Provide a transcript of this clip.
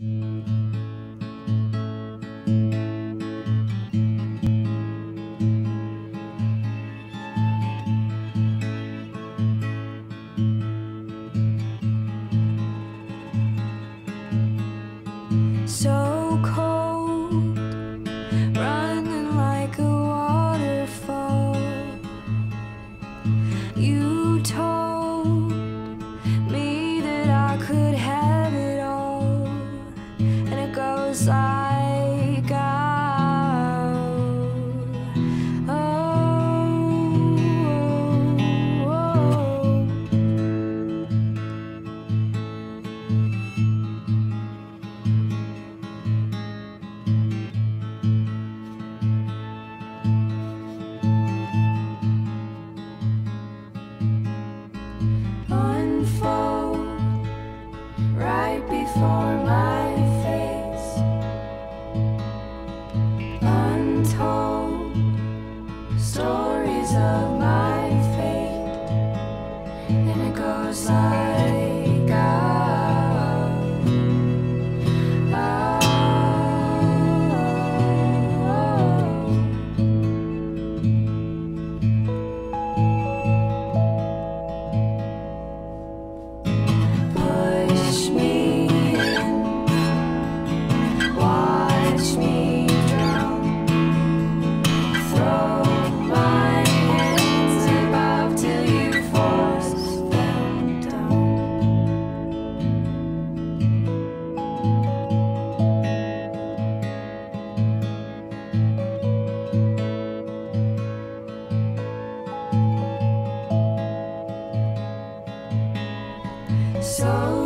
So before my face Untold stories of my fate And it goes on. So